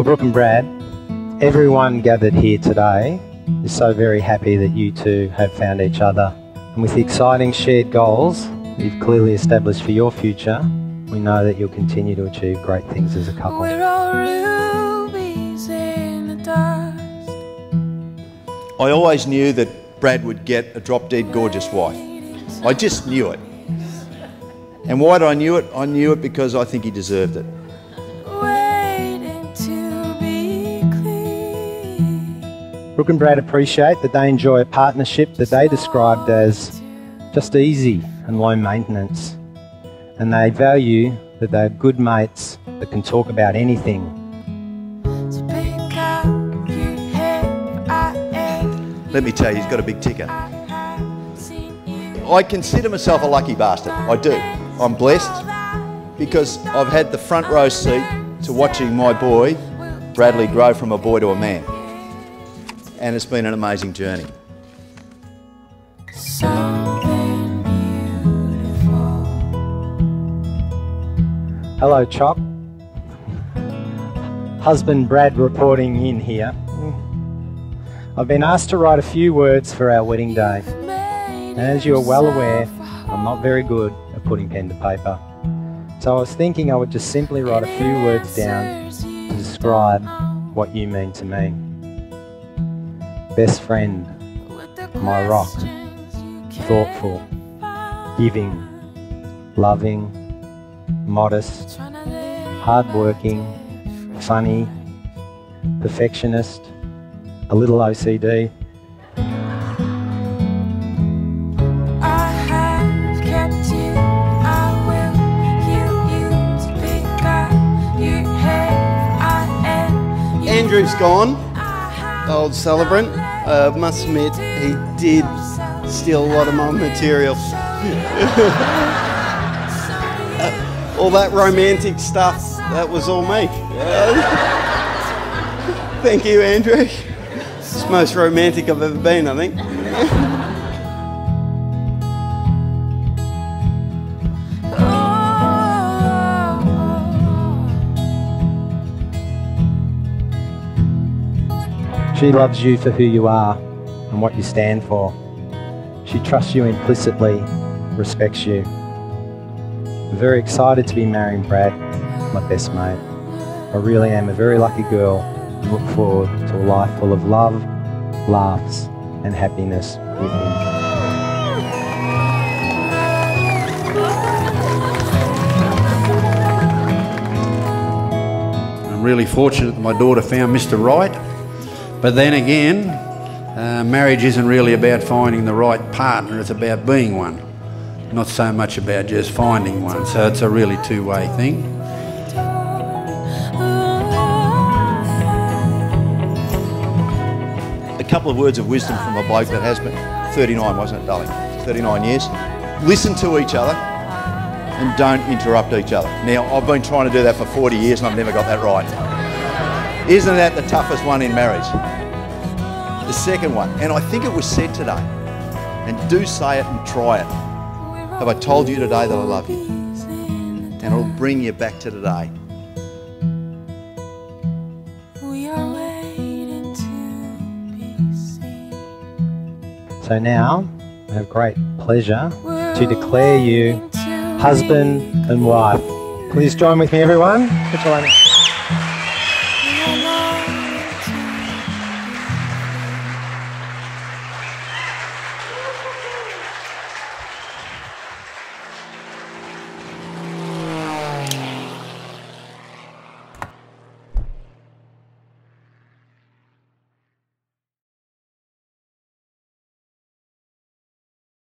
Well, Brooke and Brad, everyone gathered here today is so very happy that you two have found each other. And with the exciting shared goals you've clearly established for your future, we know that you'll continue to achieve great things as a couple. We're all rubies in the dust. I always knew that Brad would get a drop dead gorgeous wife. I just knew it. And why did I knew it? I knew it because I think he deserved it. Brooke and Brad appreciate that they enjoy a partnership that they described as just easy and low maintenance. And they value that they're good mates that can talk about anything. So pick up your head, I am. Let me tell you, he's got a big ticker. I consider myself a lucky bastard. I do. I'm blessed because I've had the front row seat to watching my boy, Bradley, grow from a boy to a man. And it's been an amazing journey. Hello, Chop. Husband Brad reporting in here. I've been asked to write a few words for our wedding day. And as you are well aware, I'm not very good at putting pen to paper. So I was thinking I would just simply write a few words down to describe what you mean to me. Best friend, my rock, thoughtful, giving, loving, modest, hardworking, funny, perfectionist, a little OCD, I have kept you. I will heal you to pick up your head. I am. You Andrew's gone, Old celebrant. Uh, must admit, he did steal a lot of my material. Uh, all that romantic stuff, that was all me. Thank you, Andrew. It's the most romantic I've ever been, I think. She loves you for who you are and what you stand for. She trusts you implicitly, respects you. I'm very excited to be marrying Brad, my best mate. I really am a very lucky girl and look forward to a life full of love, laughs, and happiness with him. I'm really fortunate that my daughter found Mr. Right. But then again, uh, marriage isn't really about finding the right partner, it's about being one. Not so much about just finding one. So it's a really two way thing. A couple of words of wisdom from a bloke that has been 39, wasn't it, darling? 39 years. Listen to each other and don't interrupt each other. Now, I've been trying to do that for 40 years and I've never got that right. Isn't that the toughest one in marriage? The second one, and I think it was said today, and do say it and try it. Have I told you today that I love you? And it'll bring you back to today. We are waiting to be seen. So now, I have great pleasure to declare you husband and wife. Please join with me, everyone. Good joining.